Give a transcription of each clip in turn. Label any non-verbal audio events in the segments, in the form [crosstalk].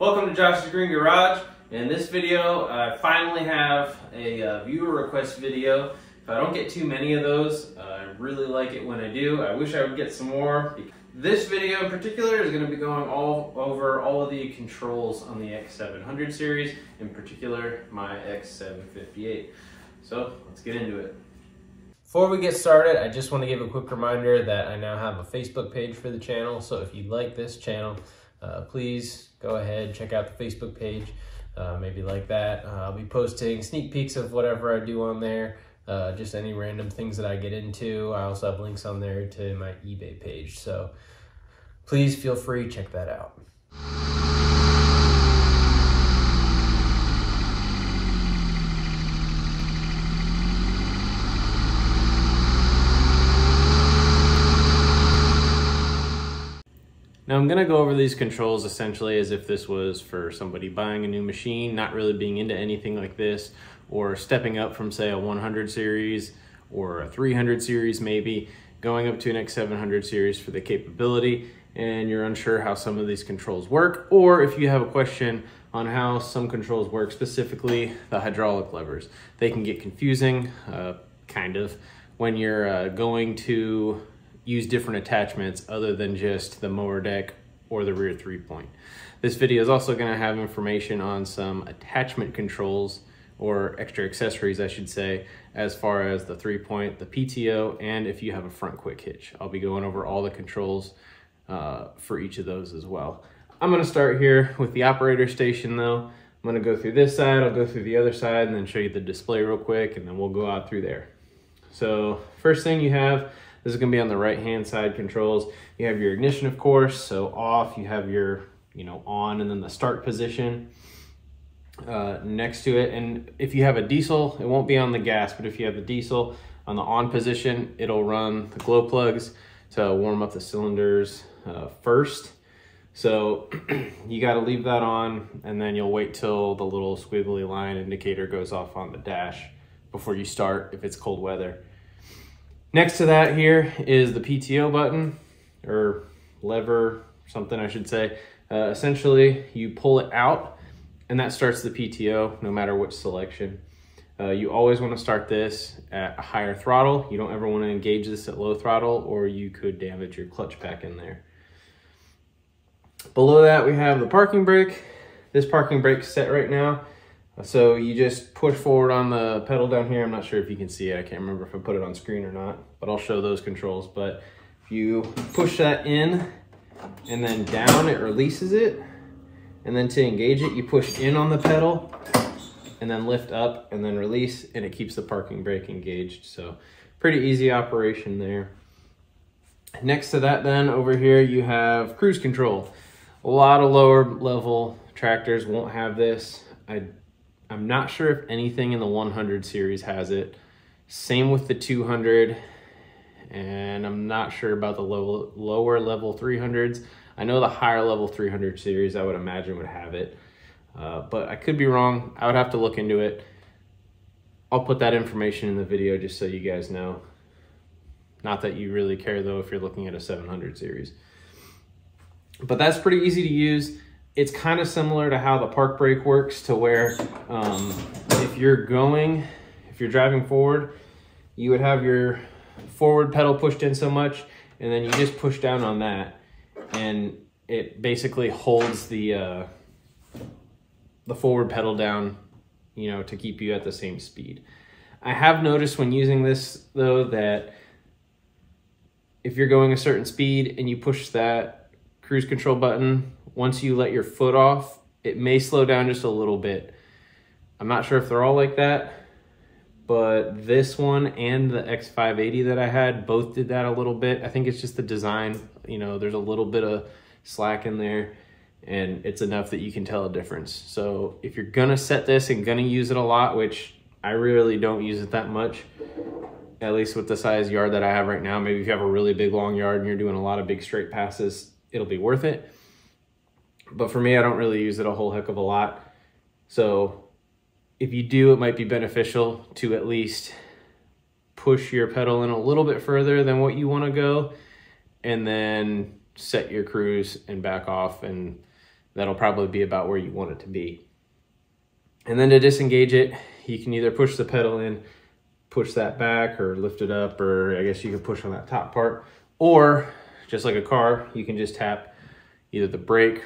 Welcome to Josh's Green Garage. In this video, I finally have a uh, viewer request video. If I don't get too many of those, uh, I really like it when I do. I wish I would get some more. This video in particular is going to be going all over all of the controls on the X700 series, in particular my X758. So let's get into it. Before we get started, I just want to give a quick reminder that I now have a Facebook page for the channel. So if you like this channel, uh, please go ahead, check out the Facebook page, uh, maybe like that. Uh, I'll be posting sneak peeks of whatever I do on there, uh, just any random things that I get into. I also have links on there to my eBay page. So please feel free, check that out. Now I'm gonna go over these controls essentially as if this was for somebody buying a new machine, not really being into anything like this, or stepping up from say a 100 series or a 300 series maybe, going up to an X700 series for the capability, and you're unsure how some of these controls work, or if you have a question on how some controls work, specifically the hydraulic levers. They can get confusing, uh, kind of, when you're uh, going to use different attachments other than just the mower deck or the rear three point. This video is also gonna have information on some attachment controls or extra accessories, I should say, as far as the three point, the PTO, and if you have a front quick hitch. I'll be going over all the controls uh, for each of those as well. I'm gonna start here with the operator station though. I'm gonna go through this side, I'll go through the other side and then show you the display real quick and then we'll go out through there. So first thing you have this is gonna be on the right-hand side controls. You have your ignition, of course, so off, you have your, you know, on and then the start position uh, next to it. And if you have a diesel, it won't be on the gas, but if you have the diesel on the on position, it'll run the glow plugs to warm up the cylinders uh, first. So [clears throat] you got to leave that on and then you'll wait till the little squiggly line indicator goes off on the dash before you start if it's cold weather. Next to that here is the PTO button or lever, something I should say. Uh, essentially, you pull it out and that starts the PTO no matter which selection. Uh, you always want to start this at a higher throttle. You don't ever want to engage this at low throttle or you could damage your clutch pack in there. Below that, we have the parking brake. This parking brake set right now so you just push forward on the pedal down here. I'm not sure if you can see it. I can't remember if I put it on screen or not, but I'll show those controls. But if you push that in and then down, it releases it. And then to engage it, you push in on the pedal and then lift up and then release and it keeps the parking brake engaged. So pretty easy operation there. Next to that then over here, you have cruise control. A lot of lower level tractors won't have this. I I'm not sure if anything in the 100 series has it. Same with the 200, and I'm not sure about the low, lower level 300s. I know the higher level 300 series, I would imagine, would have it. Uh, but I could be wrong. I would have to look into it. I'll put that information in the video just so you guys know. Not that you really care though if you're looking at a 700 series. But that's pretty easy to use it's kind of similar to how the park brake works to where um, if you're going, if you're driving forward, you would have your forward pedal pushed in so much and then you just push down on that and it basically holds the uh, the forward pedal down, you know, to keep you at the same speed. I have noticed when using this though that if you're going a certain speed and you push that cruise control button once you let your foot off, it may slow down just a little bit. I'm not sure if they're all like that, but this one and the X580 that I had both did that a little bit. I think it's just the design, you know, there's a little bit of slack in there and it's enough that you can tell a difference. So if you're gonna set this and gonna use it a lot, which I really don't use it that much, at least with the size yard that I have right now, maybe if you have a really big long yard and you're doing a lot of big straight passes, it'll be worth it. But for me, I don't really use it a whole heck of a lot. So if you do, it might be beneficial to at least push your pedal in a little bit further than what you want to go and then set your cruise and back off and that'll probably be about where you want it to be. And then to disengage it, you can either push the pedal in, push that back or lift it up, or I guess you can push on that top part, or just like a car, you can just tap either the brake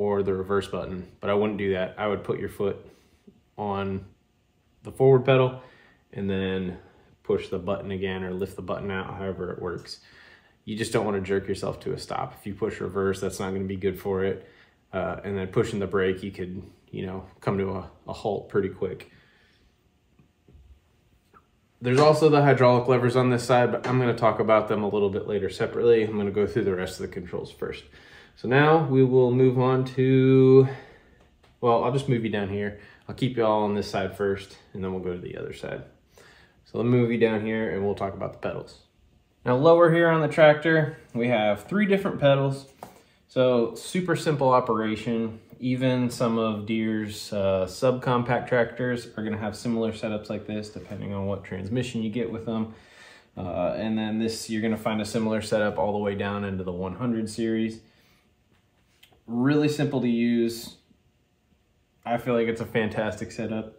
or the reverse button, but I wouldn't do that. I would put your foot on the forward pedal and then push the button again or lift the button out, however it works. You just don't want to jerk yourself to a stop. If you push reverse, that's not going to be good for it. Uh, and then pushing the brake, you could, you know, come to a, a halt pretty quick. There's also the hydraulic levers on this side, but I'm going to talk about them a little bit later separately. I'm going to go through the rest of the controls first. So now we will move on to, well, I'll just move you down here. I'll keep you all on this side first, and then we'll go to the other side. So let me move you down here, and we'll talk about the pedals. Now lower here on the tractor, we have three different pedals. So super simple operation. Even some of Deere's uh, subcompact tractors are gonna have similar setups like this, depending on what transmission you get with them. Uh, and then this, you're gonna find a similar setup all the way down into the 100 series. Really simple to use. I feel like it's a fantastic setup.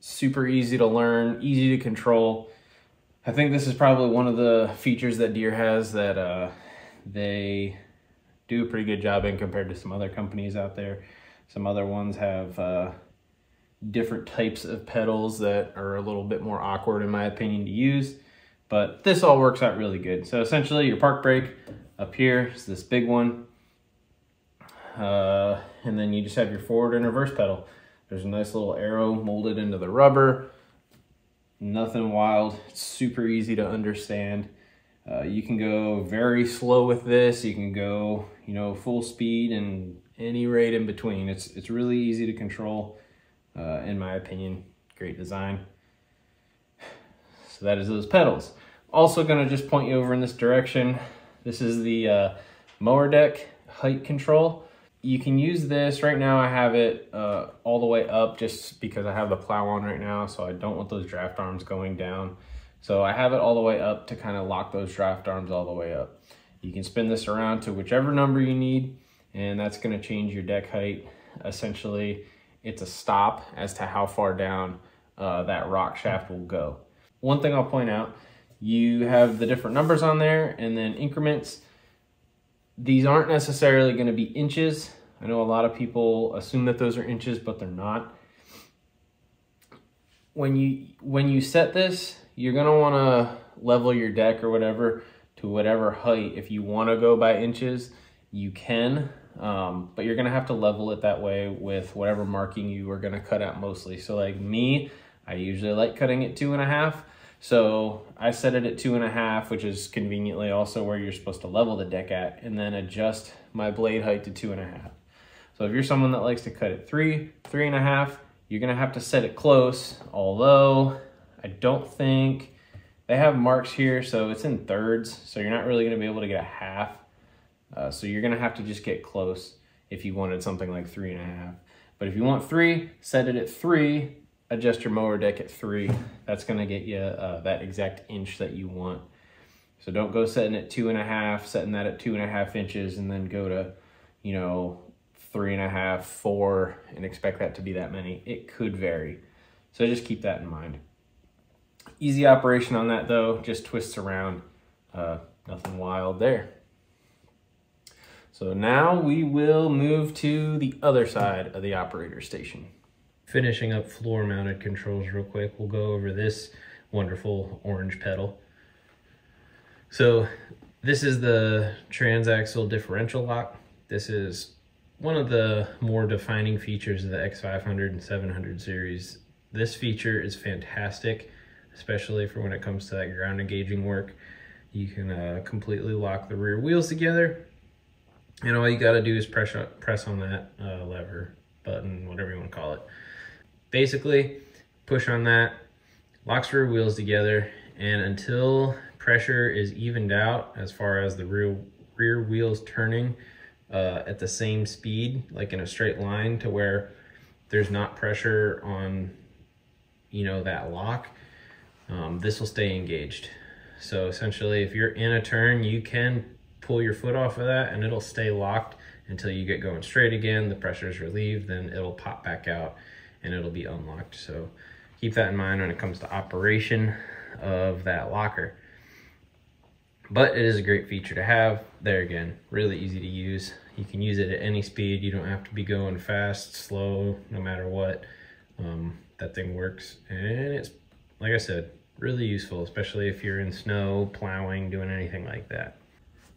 Super easy to learn, easy to control. I think this is probably one of the features that Deere has that uh, they do a pretty good job in compared to some other companies out there. Some other ones have uh, different types of pedals that are a little bit more awkward in my opinion to use, but this all works out really good. So essentially your park brake up here is this big one, uh, and then you just have your forward and reverse pedal. There's a nice little arrow molded into the rubber. Nothing wild, it's super easy to understand. Uh, you can go very slow with this. You can go, you know, full speed and any rate in between. It's, it's really easy to control, uh, in my opinion. Great design. So that is those pedals. Also gonna just point you over in this direction. This is the uh, mower deck height control. You can use this, right now I have it uh, all the way up just because I have the plow on right now, so I don't want those draft arms going down. So I have it all the way up to kind of lock those draft arms all the way up. You can spin this around to whichever number you need, and that's gonna change your deck height. Essentially, it's a stop as to how far down uh, that rock shaft will go. One thing I'll point out, you have the different numbers on there and then increments. These aren't necessarily gonna be inches. I know a lot of people assume that those are inches, but they're not. When you, when you set this, you're gonna wanna level your deck or whatever to whatever height. If you wanna go by inches, you can, um, but you're gonna have to level it that way with whatever marking you are gonna cut out mostly. So like me, I usually like cutting it two and a half. So I set it at two and a half, which is conveniently also where you're supposed to level the deck at, and then adjust my blade height to two and a half. So if you're someone that likes to cut it three, three and a half, you're gonna have to set it close, although I don't think they have marks here, so it's in thirds, so you're not really gonna be able to get a half. Uh, so you're gonna have to just get close if you wanted something like three and a half. But if you want three, set it at three, adjust your mower deck at three. That's gonna get you uh, that exact inch that you want. So don't go setting it two and a half, setting that at two and a half inches and then go to, you know, three and a half, four, and expect that to be that many. It could vary. So just keep that in mind. Easy operation on that though, just twists around, uh, nothing wild there. So now we will move to the other side of the operator station. Finishing up floor mounted controls real quick, we'll go over this wonderful orange pedal. So this is the transaxle differential lock. This is one of the more defining features of the X500 and 700 series. This feature is fantastic especially for when it comes to that ground engaging work. You can uh, completely lock the rear wheels together. And all you gotta do is press, press on that uh, lever, button, whatever you wanna call it. Basically, push on that, locks rear wheels together, and until pressure is evened out as far as the rear, rear wheels turning uh, at the same speed, like in a straight line to where there's not pressure on, you know, that lock, um, this will stay engaged. So essentially, if you're in a turn, you can pull your foot off of that and it'll stay locked until you get going straight again, the pressure is relieved, then it'll pop back out and it'll be unlocked. So keep that in mind when it comes to operation of that locker. But it is a great feature to have. There again, really easy to use. You can use it at any speed. You don't have to be going fast, slow, no matter what. Um, that thing works. And it's, like I said, really useful, especially if you're in snow, plowing, doing anything like that.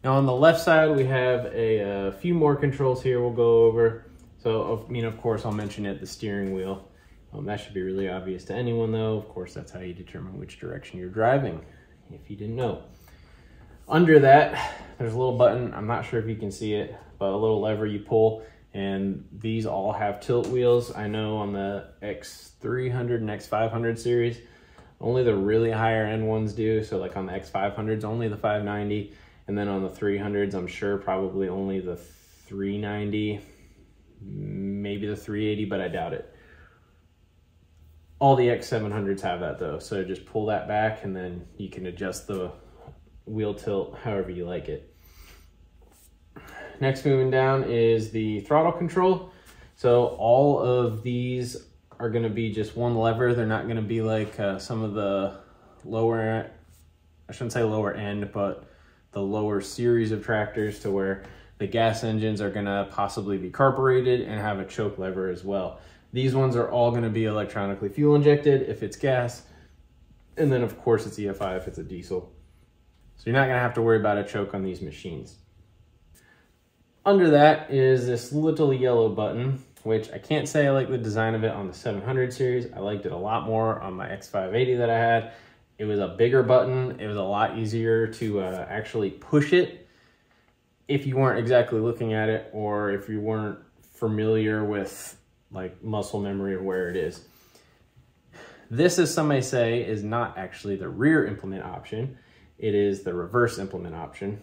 Now on the left side, we have a, a uh, few more controls here we'll go over. So, I mean, of course, I'll mention it, the steering wheel. Um, that should be really obvious to anyone though. Of course, that's how you determine which direction you're driving, if you didn't know. Under that, there's a little button. I'm not sure if you can see it, but a little lever you pull and these all have tilt wheels. I know on the X300 and X500 series, only the really higher end ones do. So like on the X500s, only the 590. And then on the 300s, I'm sure probably only the 390, maybe the 380, but I doubt it. All the X700s have that though. So just pull that back and then you can adjust the wheel tilt however you like it. Next moving down is the throttle control. So all of these are gonna be just one lever. They're not gonna be like uh, some of the lower, I shouldn't say lower end, but the lower series of tractors to where the gas engines are gonna possibly be carbureted and have a choke lever as well. These ones are all gonna be electronically fuel injected if it's gas. And then of course it's EFI if it's a diesel. So you're not gonna have to worry about a choke on these machines. Under that is this little yellow button, which I can't say I like the design of it on the 700 series. I liked it a lot more on my X580 that I had. It was a bigger button. It was a lot easier to uh, actually push it if you weren't exactly looking at it or if you weren't familiar with like muscle memory of where it is. This, as some may say, is not actually the rear implement option. It is the reverse implement option.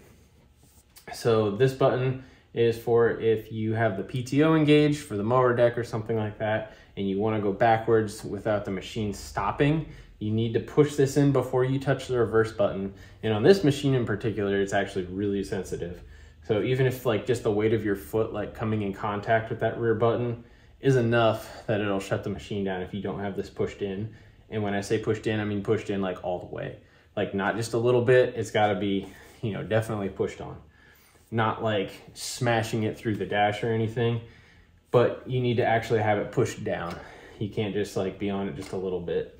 So this button is for if you have the PTO engaged for the mower deck or something like that, and you wanna go backwards without the machine stopping, you need to push this in before you touch the reverse button. And on this machine in particular, it's actually really sensitive. So even if like just the weight of your foot like coming in contact with that rear button is enough that it'll shut the machine down if you don't have this pushed in. And when I say pushed in, I mean pushed in like all the way. Like not just a little bit, it's gotta be, you know, definitely pushed on not like smashing it through the dash or anything, but you need to actually have it pushed down. You can't just like be on it just a little bit.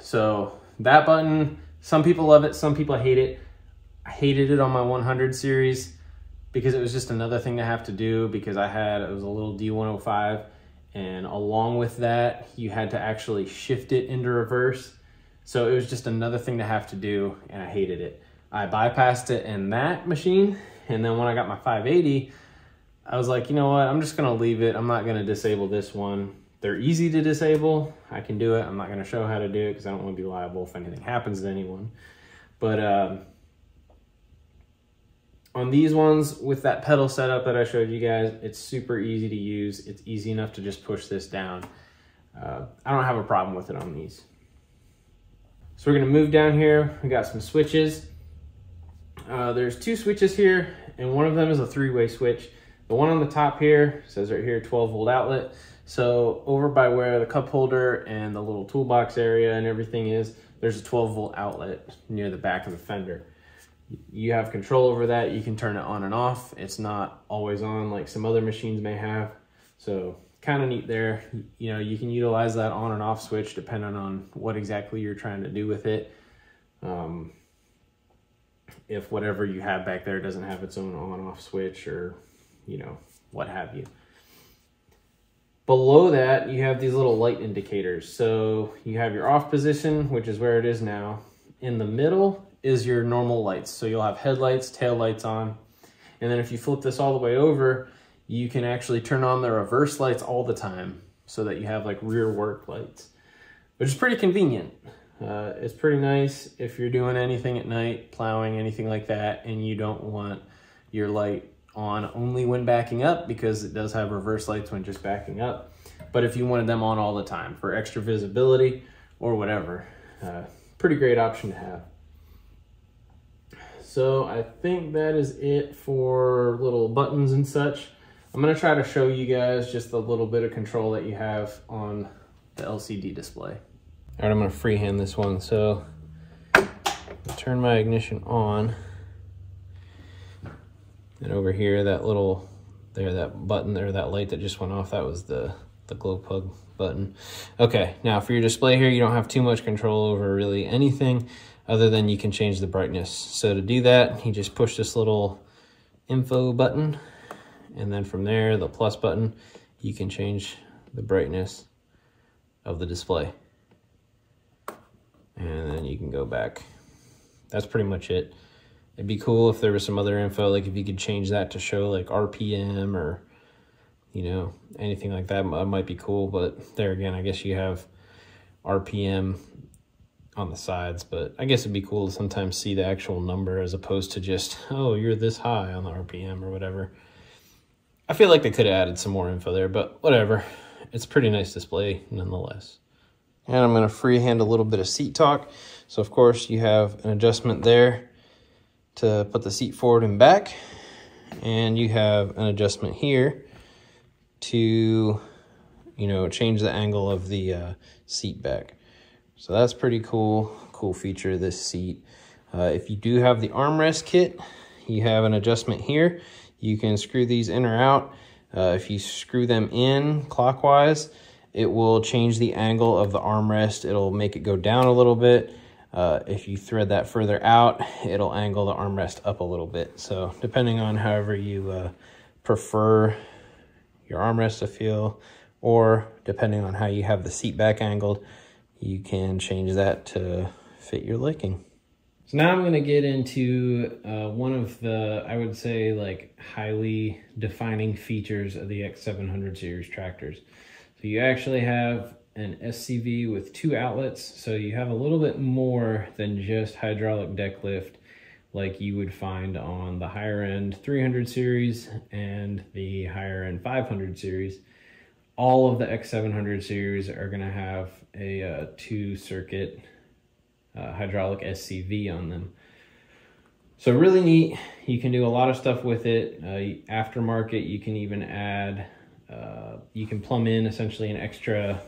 So that button, some people love it, some people hate it. Hated it on my 100 series because it was just another thing to have to do because I had, it was a little D105 and along with that, you had to actually shift it into reverse. So it was just another thing to have to do and I hated it. I bypassed it in that machine. And then when I got my 580, I was like, you know what? I'm just to leave it. I'm not to disable this one. They're easy to disable. I can do it. I'm not to show how to do it because I don't want to be liable if anything happens to anyone. But um, on these ones with that pedal setup that I showed you guys, it's super easy to use. It's easy enough to just push this down. Uh, I don't have a problem with it on these. So we're gonna move down here. We got some switches. Uh, there's two switches here, and one of them is a three-way switch. The one on the top here says right here 12 volt outlet. So over by where the cup holder and the little toolbox area and everything is, there's a 12 volt outlet near the back of the fender. You have control over that. You can turn it on and off. It's not always on like some other machines may have. So kind of neat there. You know, you can utilize that on and off switch depending on what exactly you're trying to do with it. Um, if whatever you have back there doesn't have its own on off switch or, you know, what have you. Below that, you have these little light indicators. So you have your off position, which is where it is now. In the middle is your normal lights. So you'll have headlights, tail lights on. And then if you flip this all the way over, you can actually turn on the reverse lights all the time so that you have like rear work lights, which is pretty convenient. Uh, it's pretty nice if you're doing anything at night, plowing, anything like that, and you don't want your light on only when backing up because it does have reverse lights when just backing up. But if you wanted them on all the time for extra visibility or whatever, uh, pretty great option to have. So I think that is it for little buttons and such. I'm gonna try to show you guys just a little bit of control that you have on the LCD display. All right, I'm gonna freehand this one. So turn my ignition on. And over here, that little, there, that button there, that light that just went off, that was the, the glow plug button. Okay, now for your display here, you don't have too much control over really anything other than you can change the brightness. So to do that, you just push this little info button and then from there, the plus button, you can change the brightness of the display. And then you can go back. That's pretty much it. It'd be cool if there was some other info, like if you could change that to show like RPM or, you know, anything like that uh, might be cool. But there again, I guess you have RPM on the sides, but I guess it'd be cool to sometimes see the actual number as opposed to just, [laughs] oh, you're this high on the RPM or whatever. I feel like they could have added some more info there, but whatever. It's a pretty nice display nonetheless. And I'm going to freehand a little bit of seat talk. So of course you have an adjustment there to put the seat forward and back. And you have an adjustment here to, you know, change the angle of the uh, seat back. So that's pretty cool, cool feature of this seat. Uh, if you do have the armrest kit, you have an adjustment here you can screw these in or out. Uh, if you screw them in clockwise, it will change the angle of the armrest. It'll make it go down a little bit. Uh, if you thread that further out, it'll angle the armrest up a little bit. So depending on however you uh, prefer your armrest to feel, or depending on how you have the seat back angled, you can change that to fit your liking. So now I'm going to get into uh, one of the, I would say, like highly defining features of the X700 series tractors. So you actually have an SCV with two outlets, so you have a little bit more than just hydraulic deck lift like you would find on the higher end 300 series and the higher end 500 series. All of the X700 series are going to have a uh, two circuit uh, hydraulic SCV on them. So really neat. You can do a lot of stuff with it. Uh, aftermarket, you can even add, uh, you can plumb in essentially an extra,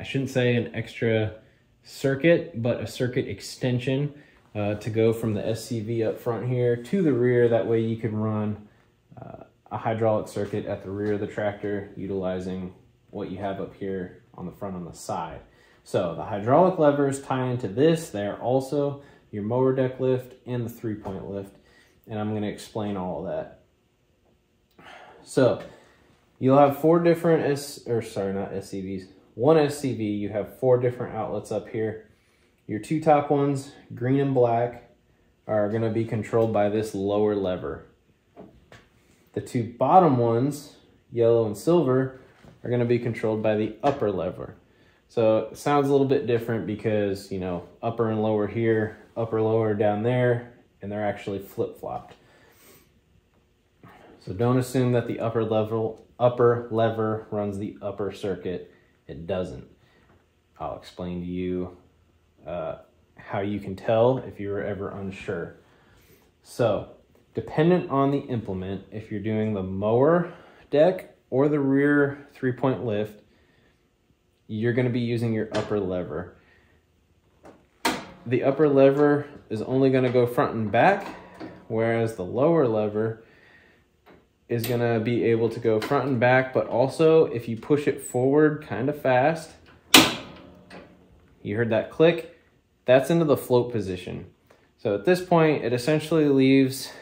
I shouldn't say an extra circuit, but a circuit extension uh, to go from the SCV up front here to the rear. That way you can run uh, a hydraulic circuit at the rear of the tractor utilizing what you have up here on the front on the side. So the hydraulic levers tie into this. They're also your mower deck lift and the three point lift. And I'm gonna explain all of that. So you'll have four different S, or sorry, not SCVs. One SCV, you have four different outlets up here. Your two top ones, green and black, are gonna be controlled by this lower lever. The two bottom ones, yellow and silver, are gonna be controlled by the upper lever. So it sounds a little bit different because, you know, upper and lower here, upper lower down there, and they're actually flip-flopped. So don't assume that the upper level upper lever runs the upper circuit. It doesn't. I'll explain to you uh, how you can tell if you were ever unsure. So, dependent on the implement, if you're doing the mower deck or the rear three-point lift, you're going to be using your upper lever. The upper lever is only going to go front and back, whereas the lower lever is going to be able to go front and back, but also if you push it forward kind of fast, you heard that click, that's into the float position. So at this point, it essentially leaves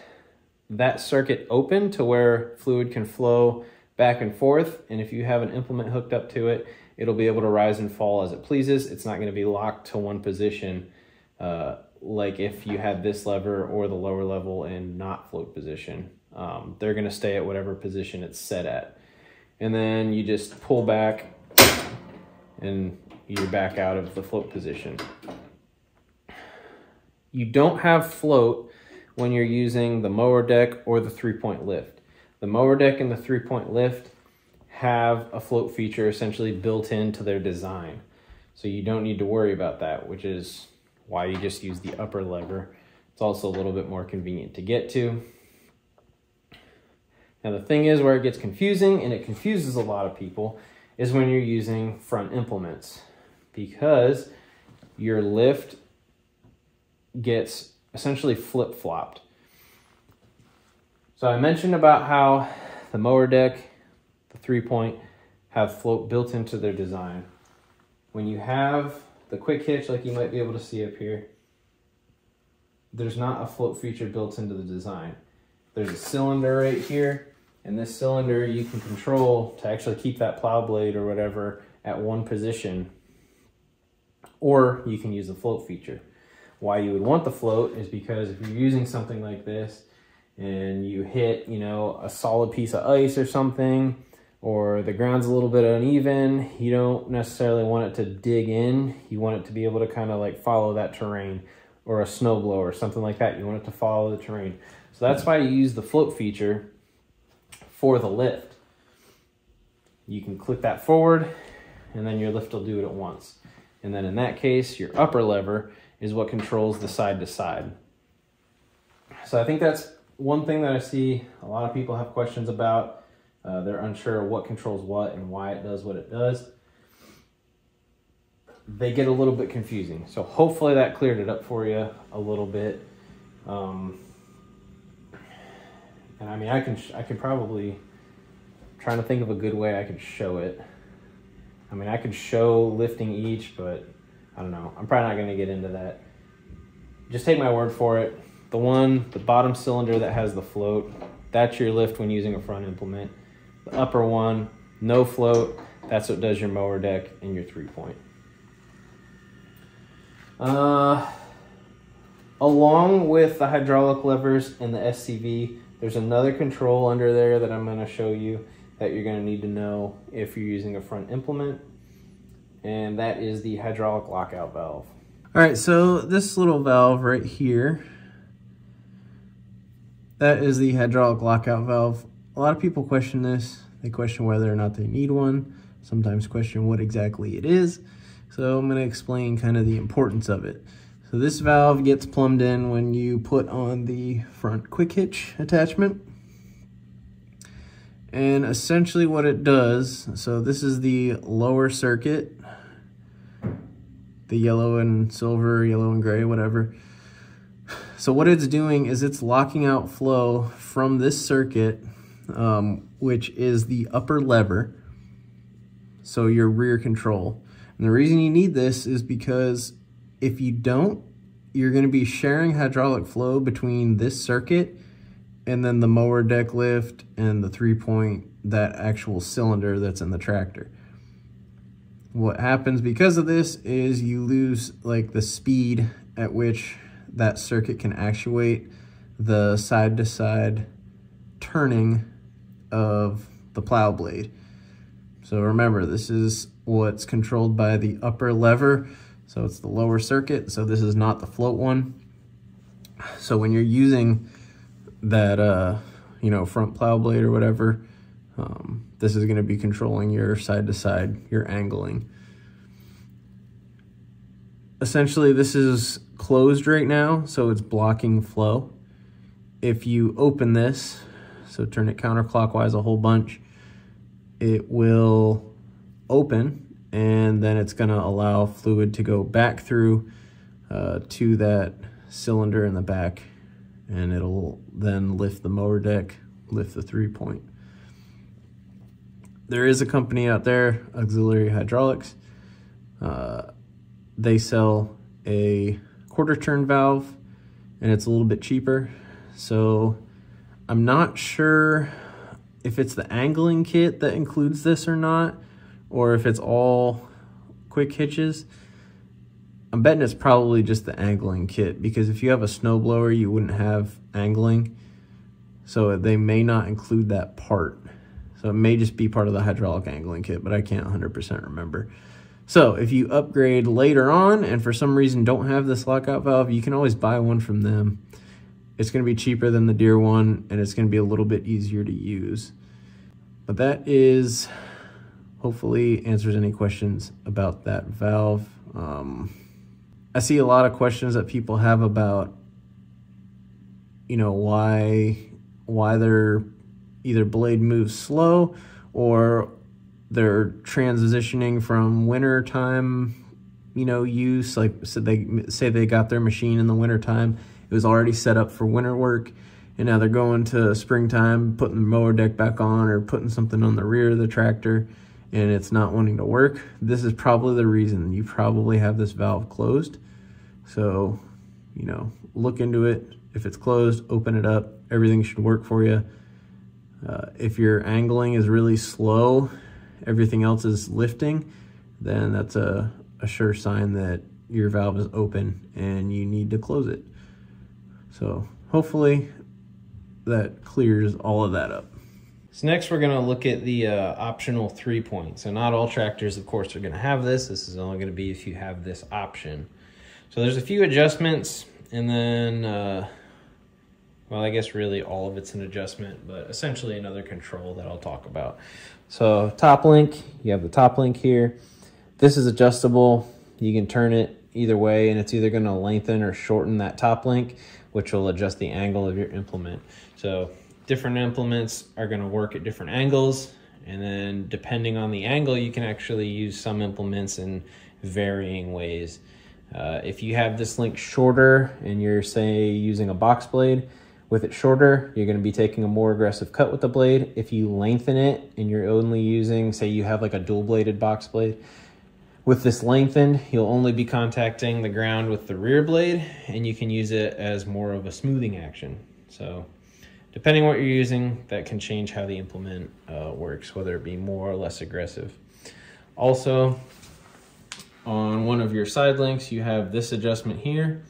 that circuit open to where fluid can flow back and forth. And if you have an implement hooked up to it, it'll be able to rise and fall as it pleases. It's not going to be locked to one position uh, like if you had this lever or the lower level in not float position. Um, they're going to stay at whatever position it's set at. And then you just pull back and you're back out of the float position. You don't have float when you're using the mower deck or the three-point lift. The mower deck and the three-point lift have a float feature essentially built into their design. So you don't need to worry about that, which is why you just use the upper lever. It's also a little bit more convenient to get to. Now the thing is where it gets confusing, and it confuses a lot of people, is when you're using front implements because your lift gets essentially flip-flopped. So I mentioned about how the mower deck, the three-point, have float built into their design. When you have the quick hitch, like you might be able to see up here, there's not a float feature built into the design. There's a cylinder right here, and this cylinder you can control to actually keep that plow blade or whatever at one position, or you can use the float feature. Why you would want the float is because if you're using something like this and you hit, you know, a solid piece of ice or something, or the ground's a little bit uneven, you don't necessarily want it to dig in. You want it to be able to kind of like follow that terrain or a snowblower or something like that. You want it to follow the terrain. So that's why you use the float feature for the lift. You can click that forward and then your lift will do it at once. And then in that case, your upper lever is what controls the side to side. So I think that's one thing that I see a lot of people have questions about uh, they're unsure what controls what and why it does what it does. They get a little bit confusing. So hopefully that cleared it up for you a little bit. Um, and I mean, I can, I can probably, trying to think of a good way I could show it. I mean, I could show lifting each, but I don't know. I'm probably not going to get into that. Just take my word for it. The one, the bottom cylinder that has the float, that's your lift when using a front implement. Upper one, no float. That's what does your mower deck and your three point. Uh, along with the hydraulic levers and the SCV, there's another control under there that I'm going to show you that you're going to need to know if you're using a front implement. And that is the hydraulic lockout valve. All right, so this little valve right here, that is the hydraulic lockout valve a lot of people question this. They question whether or not they need one, sometimes question what exactly it is. So I'm going to explain kind of the importance of it. So this valve gets plumbed in when you put on the front quick hitch attachment. And essentially what it does, so this is the lower circuit, the yellow and silver, yellow and gray, whatever. So what it's doing is it's locking out flow from this circuit um, which is the upper lever, so your rear control. And the reason you need this is because if you don't, you're going to be sharing hydraulic flow between this circuit and then the mower deck lift and the three point, that actual cylinder that's in the tractor. What happens because of this is you lose like the speed at which that circuit can actuate the side to side turning of the plow blade. So remember, this is what's controlled by the upper lever. So it's the lower circuit. So this is not the float one. So when you're using that, uh, you know, front plow blade or whatever, um, this is going to be controlling your side to side, your angling. Essentially, this is closed right now, so it's blocking flow. If you open this, so turn it counterclockwise a whole bunch. It will open and then it's gonna allow fluid to go back through uh, to that cylinder in the back and it'll then lift the mower deck, lift the three point. There is a company out there, Auxiliary Hydraulics. Uh, they sell a quarter turn valve and it's a little bit cheaper. So I'm not sure if it's the angling kit that includes this or not, or if it's all quick hitches. I'm betting it's probably just the angling kit because if you have a snowblower, you wouldn't have angling. So they may not include that part. So it may just be part of the hydraulic angling kit, but I can't 100% remember. So if you upgrade later on and for some reason don't have this lockout valve, you can always buy one from them. It's going to be cheaper than the Deere one, and it's going to be a little bit easier to use. But that is, hopefully answers any questions about that valve. Um, I see a lot of questions that people have about you know, why why their either blade moves slow or they're transitioning from winter time, you know, use like so they say they got their machine in the winter time. It was already set up for winter work and now they're going to springtime, putting the mower deck back on or putting something on the rear of the tractor and it's not wanting to work. This is probably the reason. You probably have this valve closed. So, you know, look into it. If it's closed, open it up. Everything should work for you. Uh, if your angling is really slow, everything else is lifting, then that's a, a sure sign that your valve is open and you need to close it. So hopefully that clears all of that up. So next we're going to look at the uh, optional three points. So not all tractors, of course, are going to have this. This is only going to be if you have this option. So there's a few adjustments and then, uh, well, I guess really all of it's an adjustment, but essentially another control that I'll talk about. So top link, you have the top link here. This is adjustable. You can turn it either way and it's either going to lengthen or shorten that top link, which will adjust the angle of your implement. So different implements are going to work at different angles. And then depending on the angle, you can actually use some implements in varying ways. Uh, if you have this link shorter and you're say using a box blade, with it shorter, you're going to be taking a more aggressive cut with the blade. If you lengthen it and you're only using, say you have like a dual bladed box blade, with this lengthened, you'll only be contacting the ground with the rear blade and you can use it as more of a smoothing action. So depending what you're using, that can change how the implement uh, works, whether it be more or less aggressive. Also, on one of your side links, you have this adjustment here.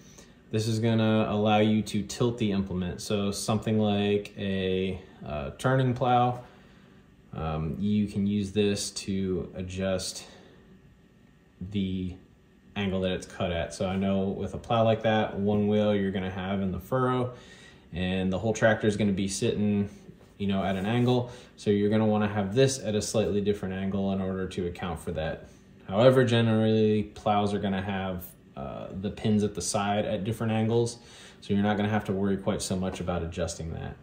This is gonna allow you to tilt the implement. So something like a uh, turning plow, um, you can use this to adjust the angle that it's cut at. So I know with a plow like that, one wheel you're gonna have in the furrow and the whole tractor is gonna be sitting you know, at an angle. So you're gonna wanna have this at a slightly different angle in order to account for that. However, generally plows are gonna have uh, the pins at the side at different angles, so you're not gonna have to worry quite so much about adjusting that.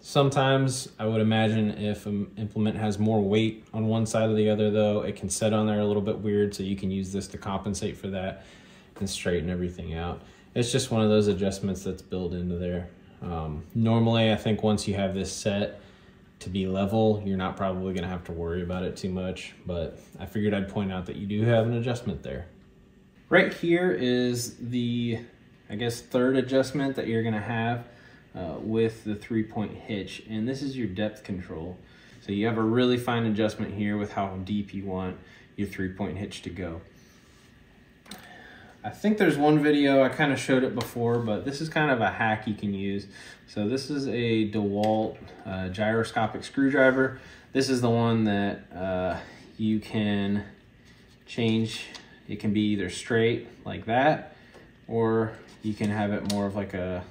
Sometimes I would imagine if an implement has more weight on one side or the other though, it can set on there a little bit weird, so you can use this to compensate for that and straighten everything out. It's just one of those adjustments that's built into there. Um, normally, I think once you have this set, to be level, you're not probably gonna have to worry about it too much, but I figured I'd point out that you do have an adjustment there. Right here is the, I guess, third adjustment that you're gonna have uh, with the three point hitch, and this is your depth control. So you have a really fine adjustment here with how deep you want your three point hitch to go. I think there's one video, I kind of showed it before, but this is kind of a hack you can use. So this is a DeWalt uh, gyroscopic screwdriver. This is the one that uh, you can change. It can be either straight like that, or you can have it more of like a,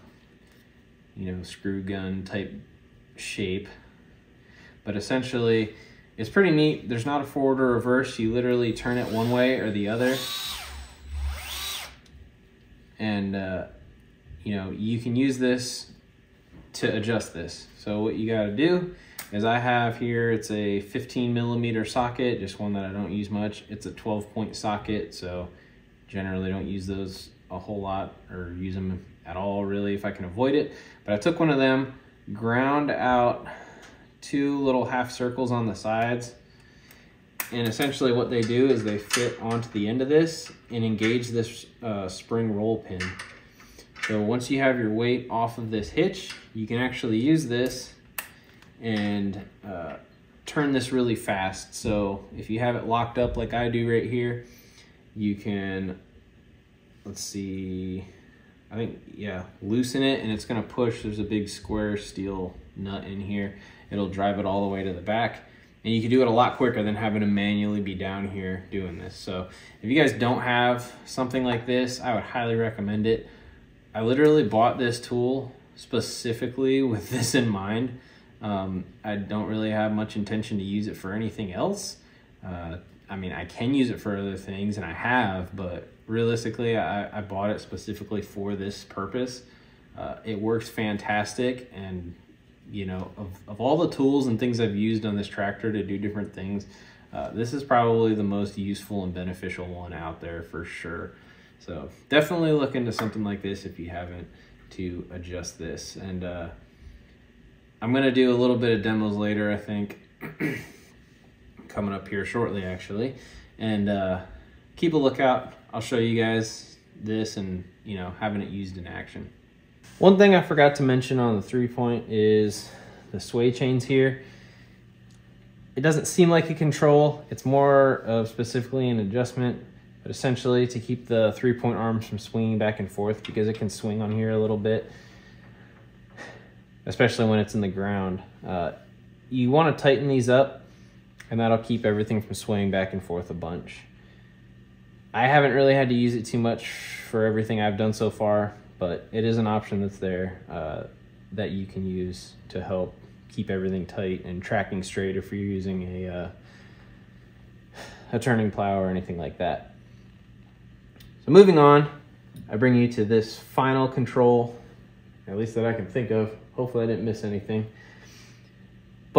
you know, screw gun type shape. But essentially, it's pretty neat. There's not a forward or reverse. You literally turn it one way or the other and uh, you know you can use this to adjust this so what you got to do is I have here it's a 15 millimeter socket just one that I don't use much it's a 12 point socket so generally don't use those a whole lot or use them at all really if I can avoid it but I took one of them ground out two little half circles on the sides and essentially what they do is they fit onto the end of this and engage this uh, spring roll pin. So once you have your weight off of this hitch, you can actually use this and uh, turn this really fast. So if you have it locked up like I do right here, you can, let's see, I think, yeah, loosen it and it's gonna push. There's a big square steel nut in here. It'll drive it all the way to the back and you can do it a lot quicker than having to manually be down here doing this. So if you guys don't have something like this, I would highly recommend it. I literally bought this tool specifically [laughs] with this in mind. Um, I don't really have much intention to use it for anything else. Uh, I mean, I can use it for other things and I have, but realistically, I, I bought it specifically for this purpose. Uh, it works fantastic and you know, of, of all the tools and things I've used on this tractor to do different things, uh, this is probably the most useful and beneficial one out there for sure. So definitely look into something like this if you haven't to adjust this. And uh, I'm gonna do a little bit of demos later, I think, [clears throat] coming up here shortly actually. And uh, keep a lookout. I'll show you guys this and, you know, having it used in action. One thing I forgot to mention on the three point is the sway chains here. It doesn't seem like a control. It's more of specifically an adjustment, but essentially to keep the three point arms from swinging back and forth because it can swing on here a little bit, especially when it's in the ground. Uh, you want to tighten these up and that'll keep everything from swaying back and forth a bunch. I haven't really had to use it too much for everything I've done so far, but it is an option that's there uh, that you can use to help keep everything tight and tracking straight if you're using a uh, a turning plow or anything like that. So moving on, I bring you to this final control, at least that I can think of. Hopefully I didn't miss anything.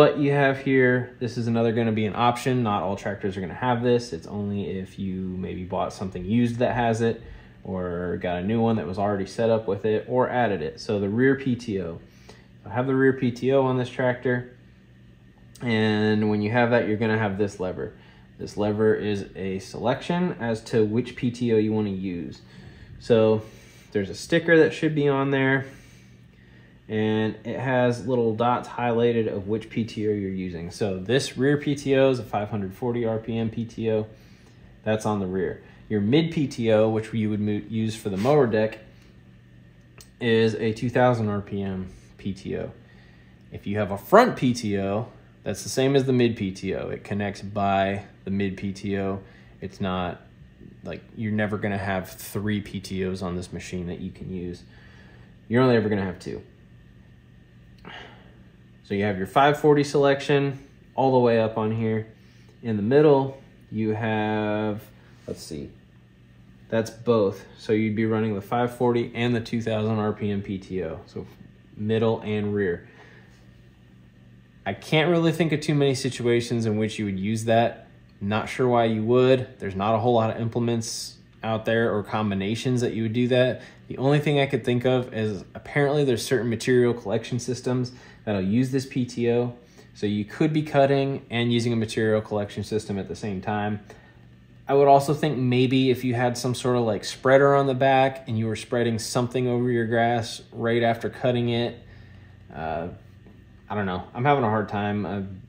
But you have here, this is another gonna be an option. Not all tractors are gonna have this. It's only if you maybe bought something used that has it or got a new one that was already set up with it or added it. So the rear PTO. I have the rear PTO on this tractor. And when you have that, you're gonna have this lever. This lever is a selection as to which PTO you wanna use. So there's a sticker that should be on there and it has little dots highlighted of which PTO you're using. So this rear PTO is a 540 RPM PTO. That's on the rear. Your mid PTO, which you would use for the mower deck, is a 2000 RPM PTO. If you have a front PTO, that's the same as the mid PTO. It connects by the mid PTO. It's not like you're never going to have three PTOs on this machine that you can use. You're only ever going to have two. So you have your 540 selection all the way up on here. In the middle, you have, let's see, that's both. So you'd be running the 540 and the 2000 RPM PTO. So middle and rear. I can't really think of too many situations in which you would use that. Not sure why you would. There's not a whole lot of implements out there or combinations that you would do that. The only thing I could think of is apparently there's certain material collection systems that'll use this PTO. So you could be cutting and using a material collection system at the same time. I would also think maybe if you had some sort of like spreader on the back and you were spreading something over your grass right after cutting it. Uh, I don't know. I'm having a hard time. I'm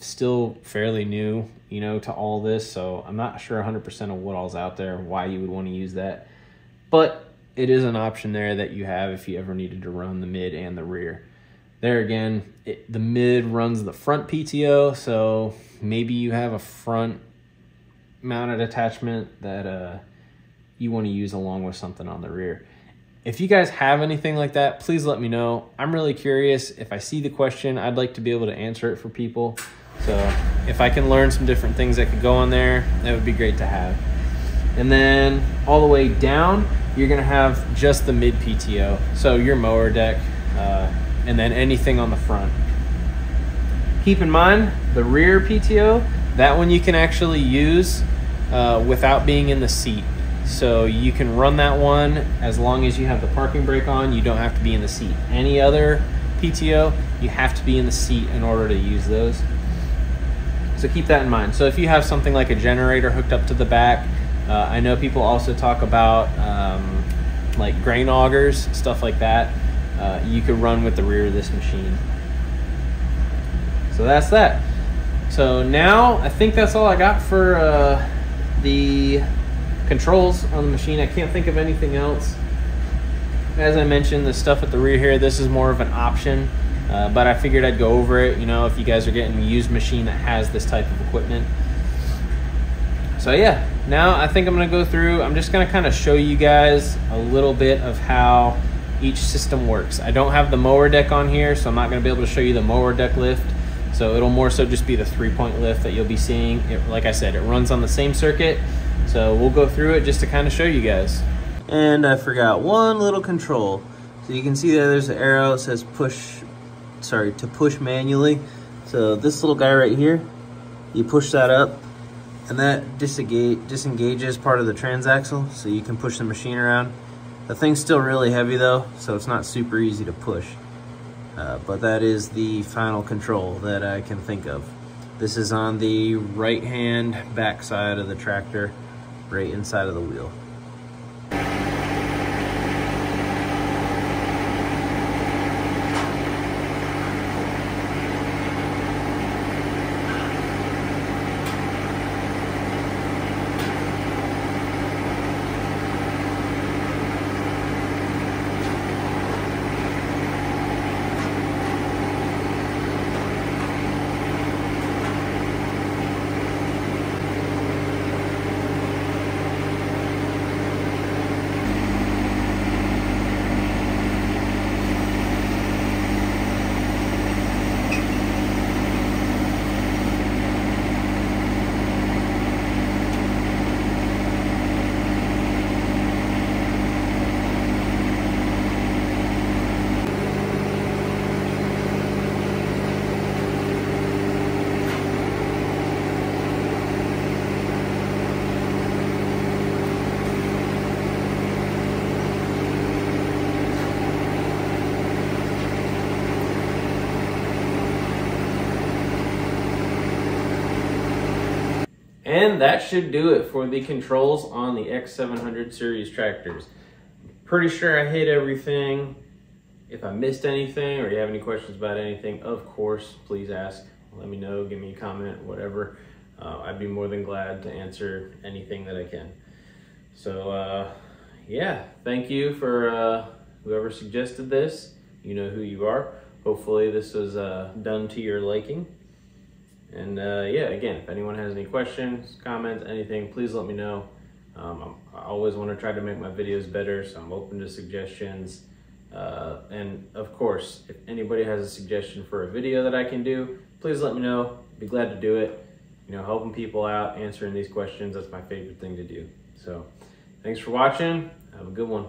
still fairly new, you know, to all this, so I'm not sure 100% of what all's out there, why you would want to use that. But it is an option there that you have if you ever needed to run the mid and the rear. There again, it, the mid runs the front PTO, so maybe you have a front mounted attachment that uh, you want to use along with something on the rear. If you guys have anything like that, please let me know. I'm really curious. If I see the question, I'd like to be able to answer it for people. So if I can learn some different things that could go on there, that would be great to have. And then all the way down, you're gonna have just the mid PTO. So your mower deck, uh, and then anything on the front. Keep in mind, the rear PTO, that one you can actually use uh, without being in the seat. So you can run that one as long as you have the parking brake on. You don't have to be in the seat. Any other PTO, you have to be in the seat in order to use those. So keep that in mind. So if you have something like a generator hooked up to the back, uh, I know people also talk about um, like grain augers, stuff like that. Uh, you could run with the rear of this machine. So that's that. So now I think that's all I got for uh, the controls on the machine. I can't think of anything else. As I mentioned, the stuff at the rear here, this is more of an option, uh, but I figured I'd go over it, you know, if you guys are getting a used machine that has this type of equipment. So yeah, now I think I'm gonna go through, I'm just gonna kind of show you guys a little bit of how each system works. I don't have the mower deck on here, so I'm not gonna be able to show you the mower deck lift. So it'll more so just be the three point lift that you'll be seeing. It, like I said, it runs on the same circuit. So we'll go through it just to kind of show you guys. And I forgot one little control. So you can see there, there's an arrow, it says push, sorry, to push manually. So this little guy right here, you push that up and that disengage, disengages part of the transaxle so you can push the machine around. The thing's still really heavy though, so it's not super easy to push. Uh, but that is the final control that I can think of. This is on the right hand back side of the tractor, right inside of the wheel. And that should do it for the controls on the X700 series tractors. Pretty sure I hit everything. If I missed anything or you have any questions about anything, of course, please ask. Let me know, give me a comment, whatever. Uh, I'd be more than glad to answer anything that I can. So, uh, yeah, thank you for uh, whoever suggested this. You know who you are. Hopefully, this was uh, done to your liking. And uh, yeah, again, if anyone has any questions, comments, anything, please let me know. Um, i always want to try to make my videos better, so I'm open to suggestions. Uh, and of course, if anybody has a suggestion for a video that I can do, please let me know. Be glad to do it. You know, helping people out, answering these questions, that's my favorite thing to do. So thanks for watching. Have a good one.